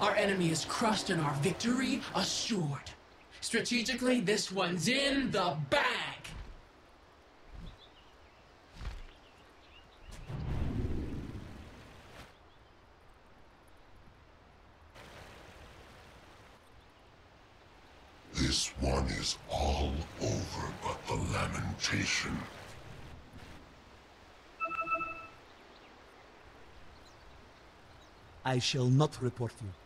Our enemy is crushed and our victory assured. Strategically, this one's in the bag! This one is all over but the lamentation. I shall not report you.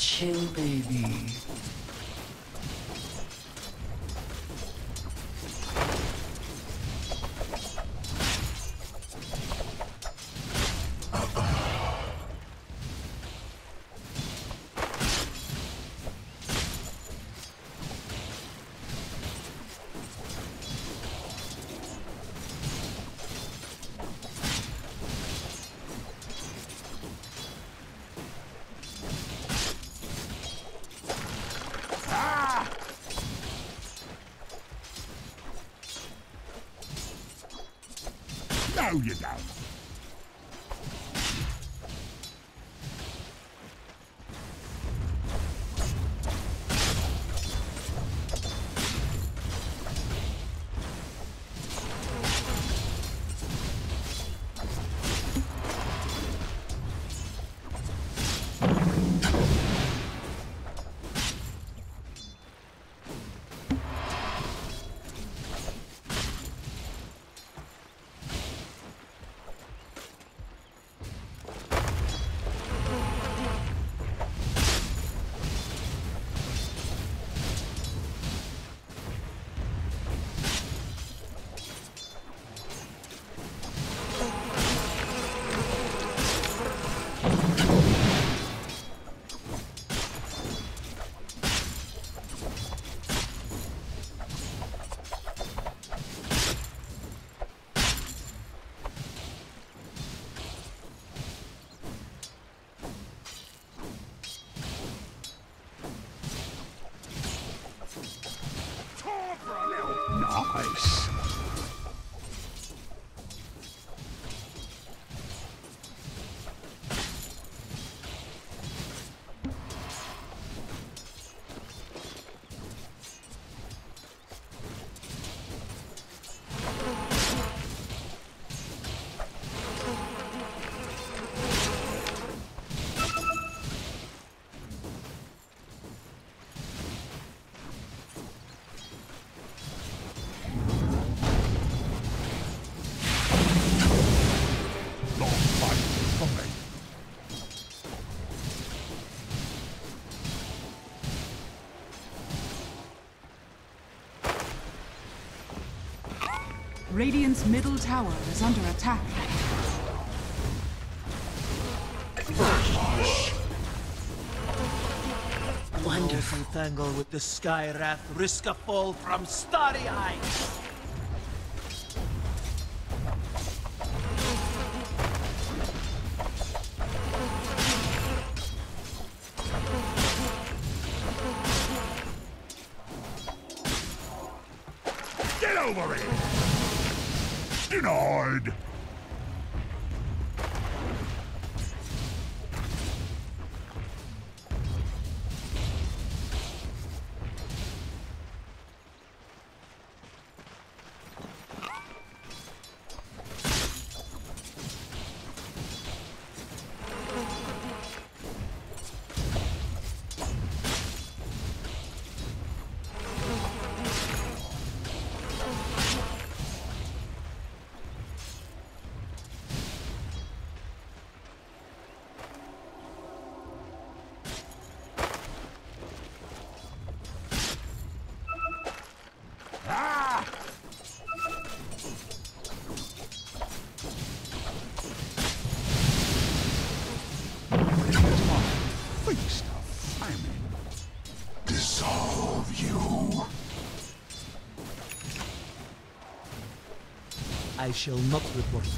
Chill, baby. Radiant's middle tower is under attack. Wonderful tangle with the Sky Wrath, risk a fall from starry eyes. Denied! I shall not report.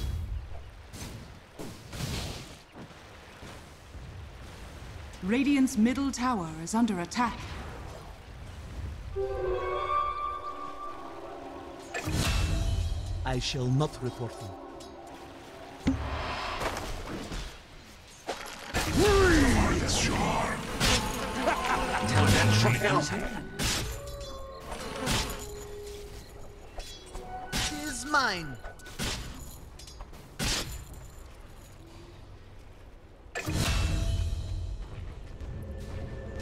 Radiant's middle tower is under attack. I shall not report them. Tis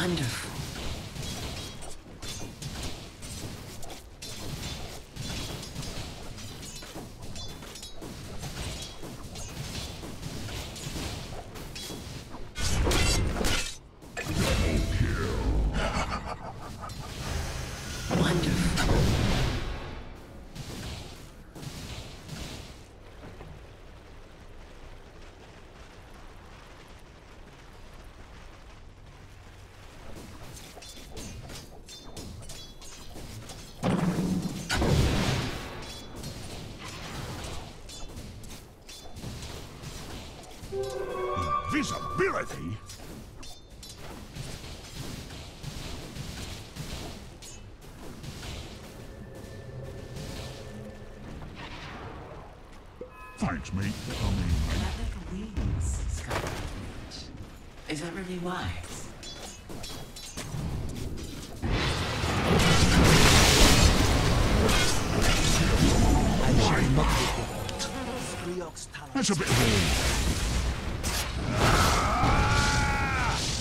Wonderful. Invisibility? Thanks, mate. I mean, mate. Is that really wise? I shall not report. Striox talent. That's a bit rude.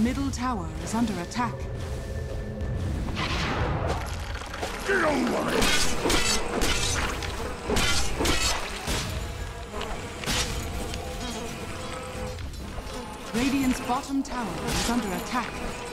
Middle tower is under attack. Get! Radiant's bottom tower is under attack.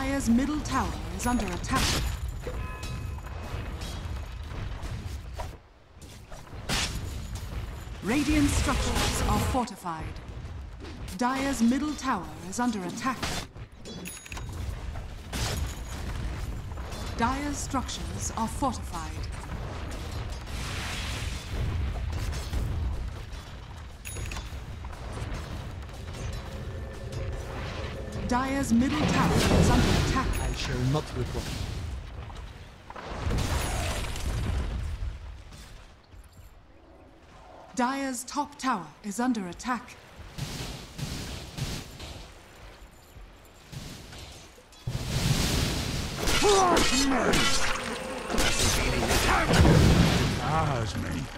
Dire's middle tower is under attack. Radiant structures are fortified. Dire's middle tower is under attack. Dire's structures are fortified. Dire's middle tower is under attack. I shall not report. Dire's top tower is under attack. Ah, as me.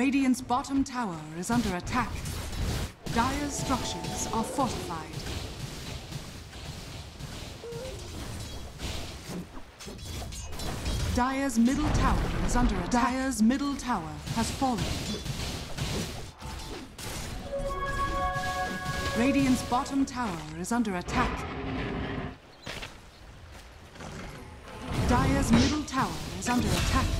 Radiant's bottom tower is under attack. Dire's structures are fortified. Dire's middle tower is under attack. Dire's middle tower has fallen. Radiant's bottom tower is under attack. Dire's middle tower is under attack.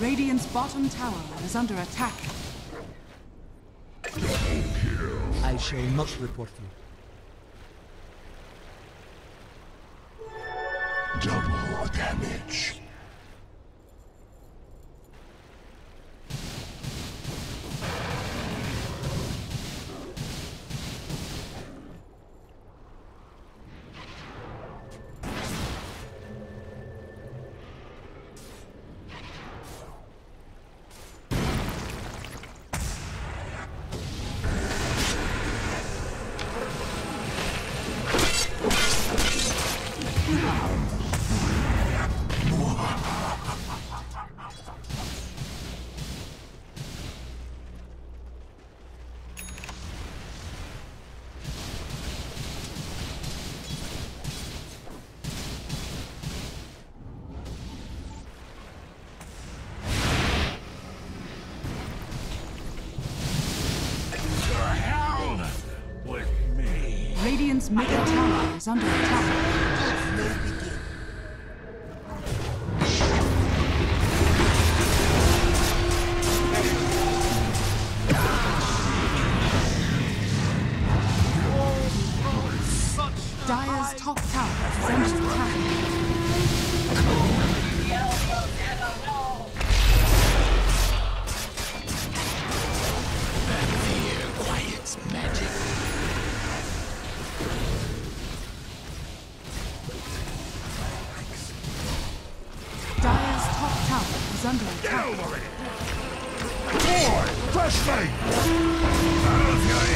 Radiant's bottom tower is under attack. I shall not report you. Double under Get over it. Boy, crush me. Battle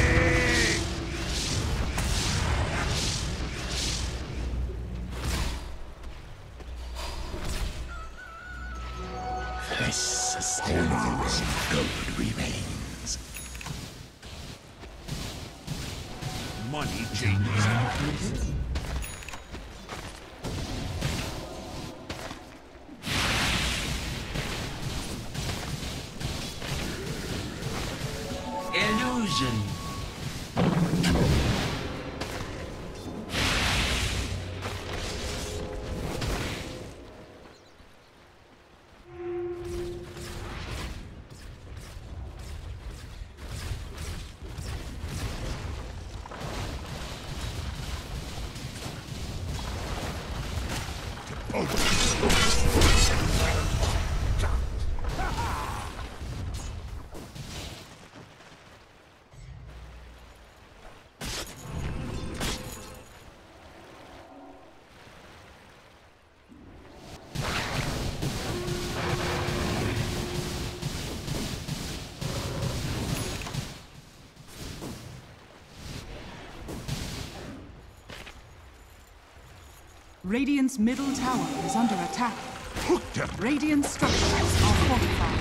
Radiant's middle tower is under attack. Radiance structures are fortified.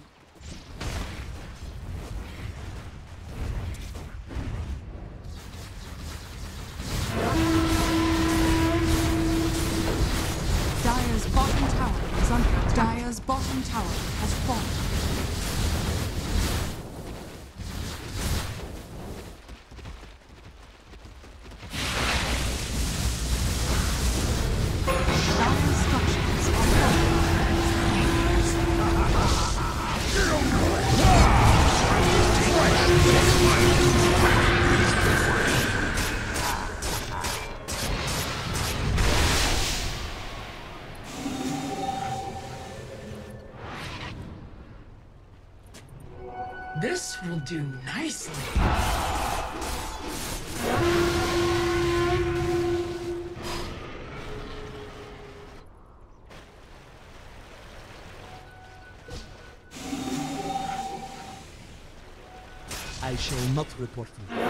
Shall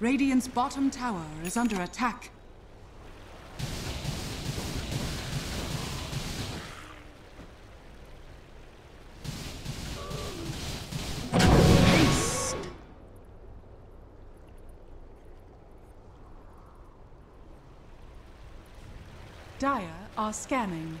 Radiant's bottom tower is under attack. Dire are scanning.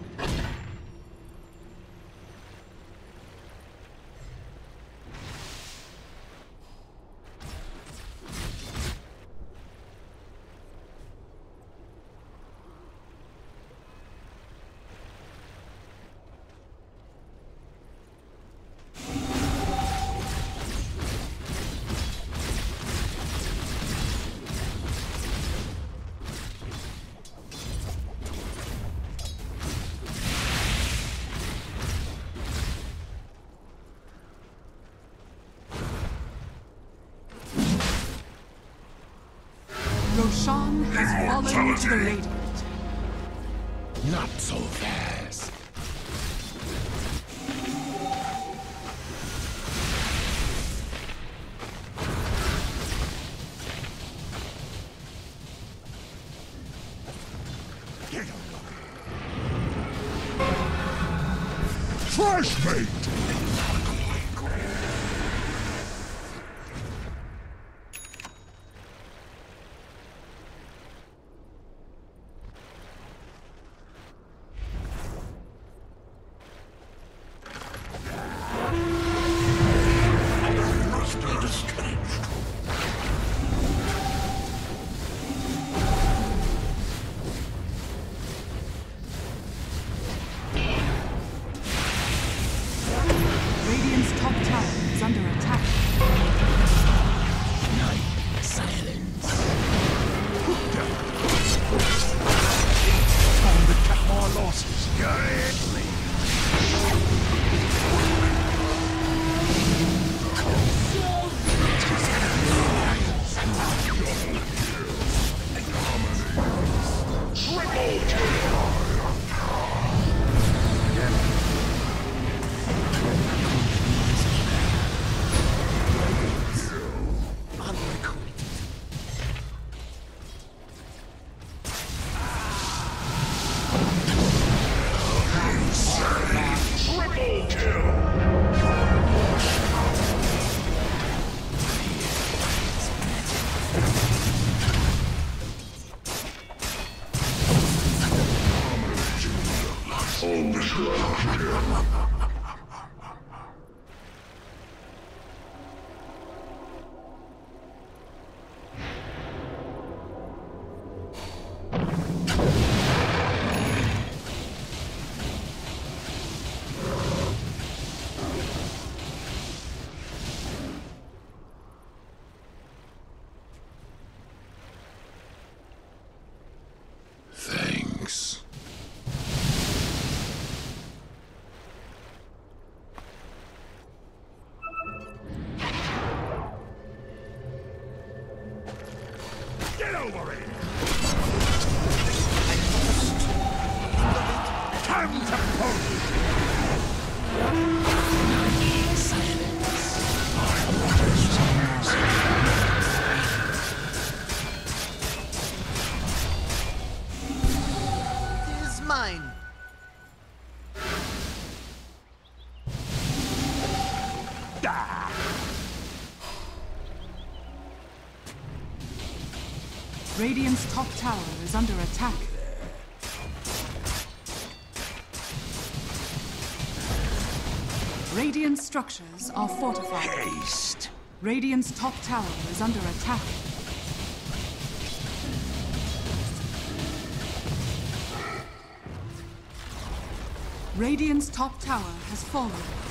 Has fallen to the Radiant. Not so fast. Fresh mate! Thanks. Top tower is under attack. Radiant structures are fortified. Haste. Radiant's top tower is under attack. Radiant's top tower has fallen.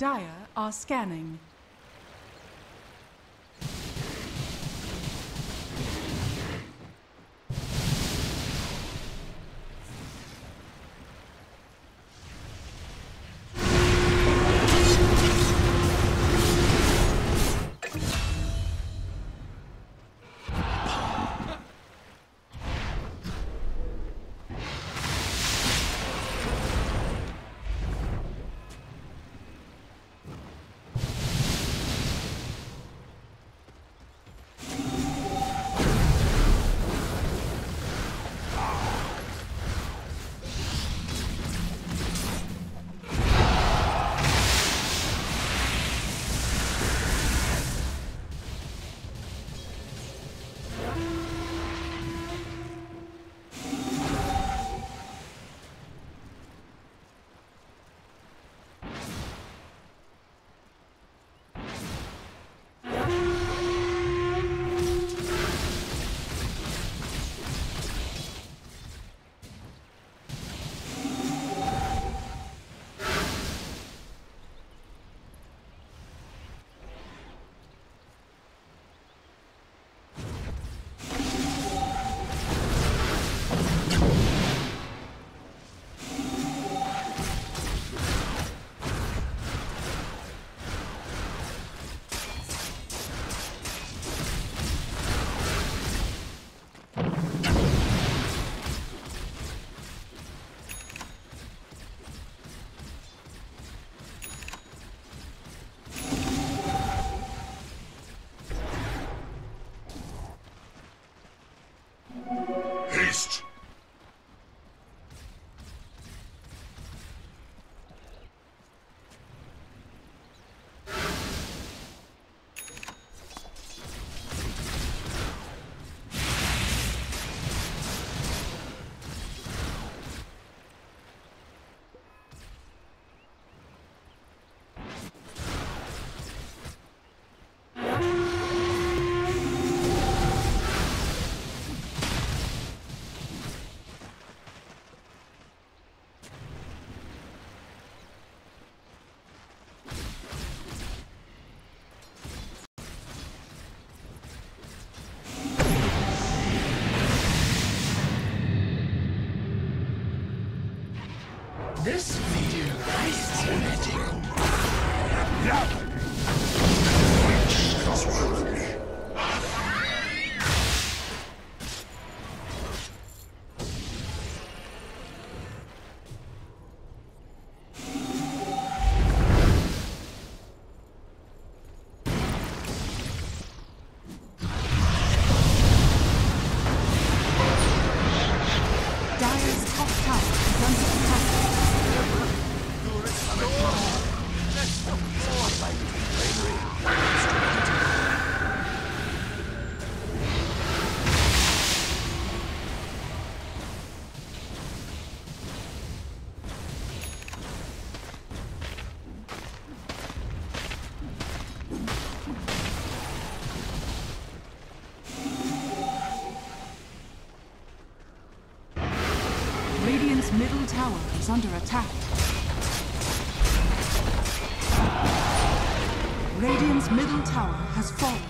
Dire are scanning. Under attack. Radiant's middle tower has fallen.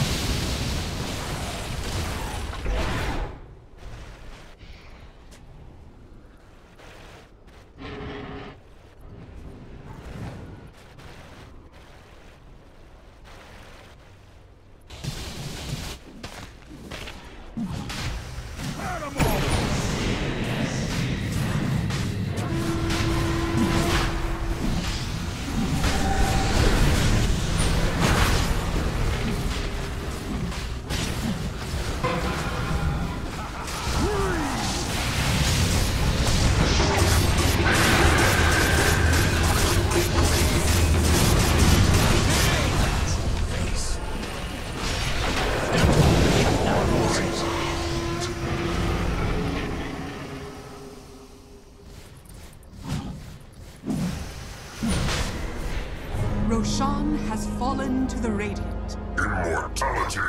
Fallen to the Radiant. Immortality.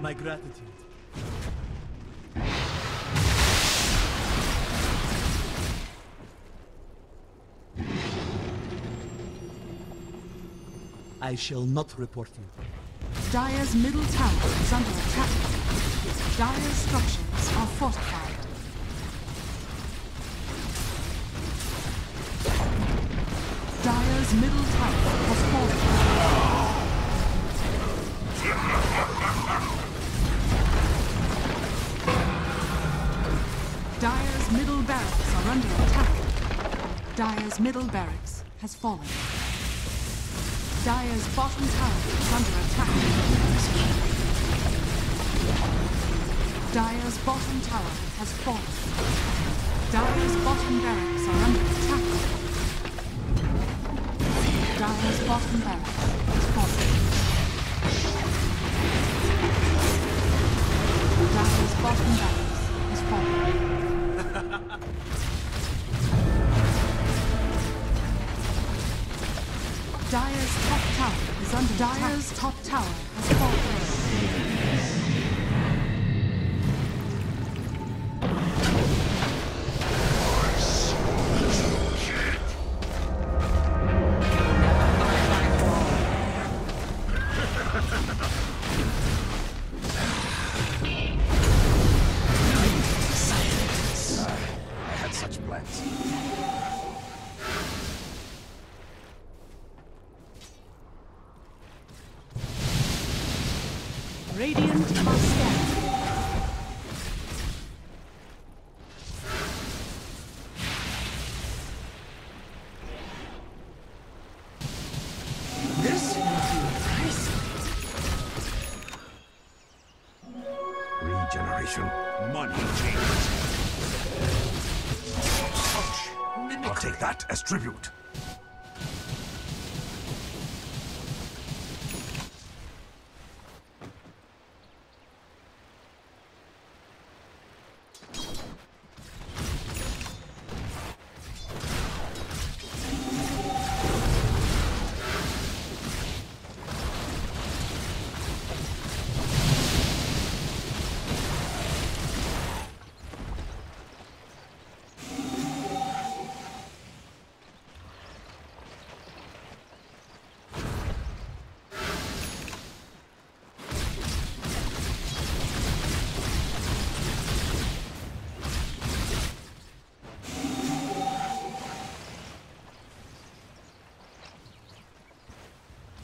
My gratitude. I shall not report you. Dire's middle tower is under attack. Dire's structures are fortified. Dire's middle tower has fallen. Dire's middle barracks are under attack. Dire's middle barracks has fallen. Dire's bottom tower is under attack. Dire's bottom tower has fallen. Dire's bottom barracks are under attack. Dire's bottom barracks has fallen. Dire's bottom barracks has fallen. Dire's top tower is under Dire's top tower has fallen.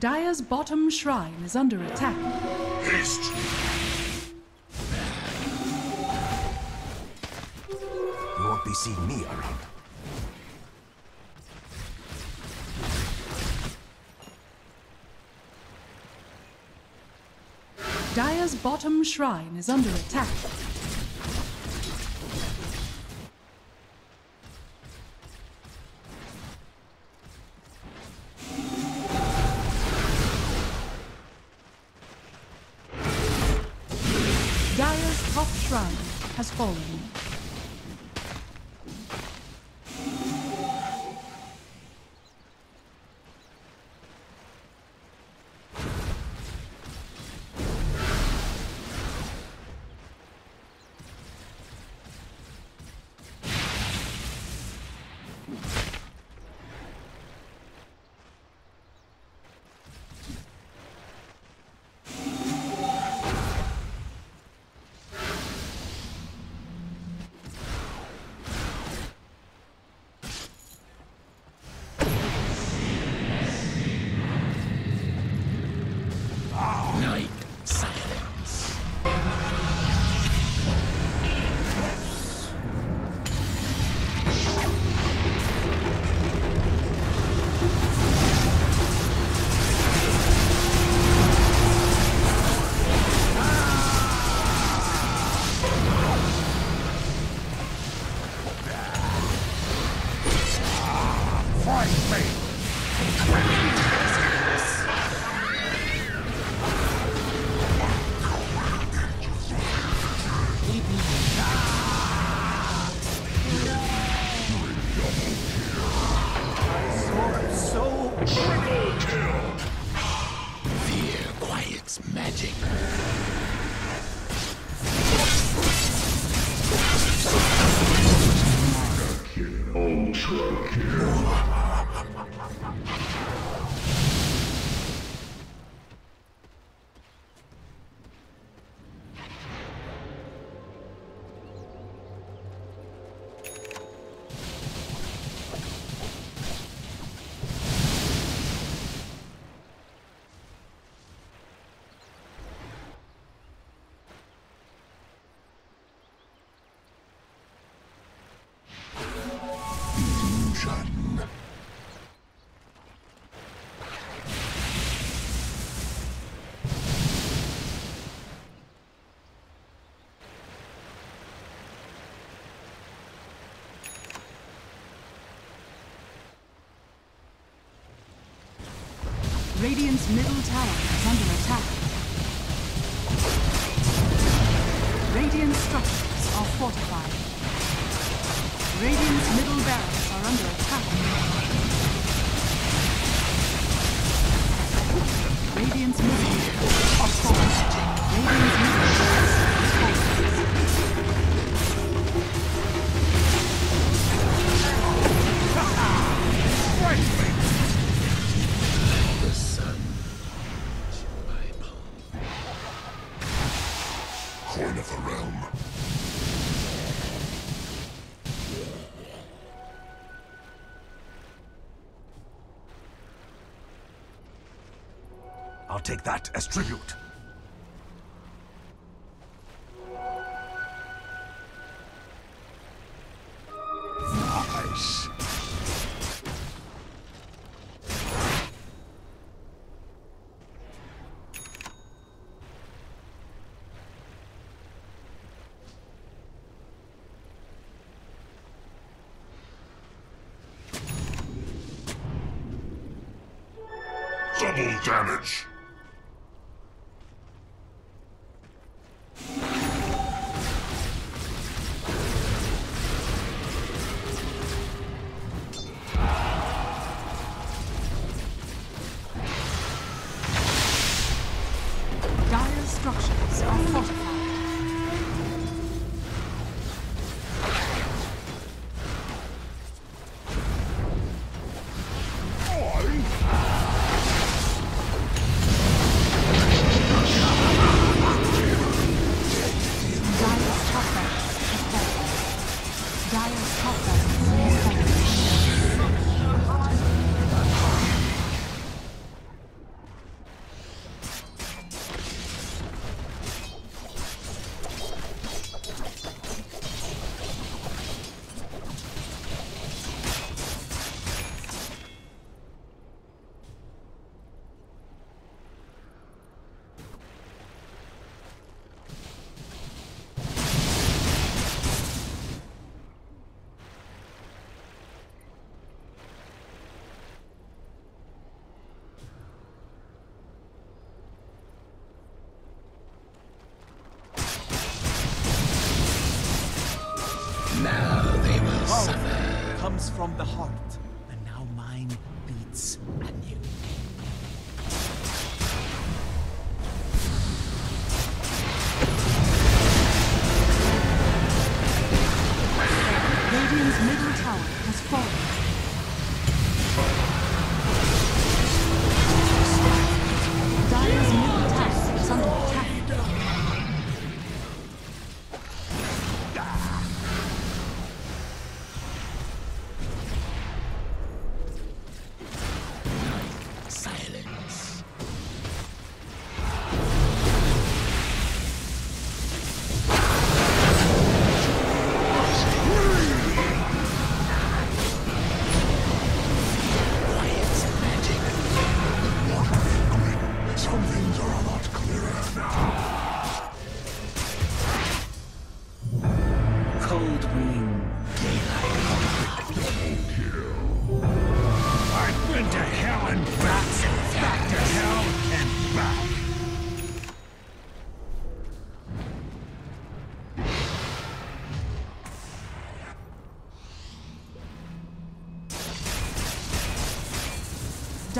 Dire's bottom shrine is under attack. Haste! You won't be seeing me around. Dire's bottom shrine is under attack. Radiant's middle tower is under attack. Radiant structures are fortified. Radiant's middle barracks are under attack. Radiant's middle are falling. Radiant's middle as tribute. Double damage!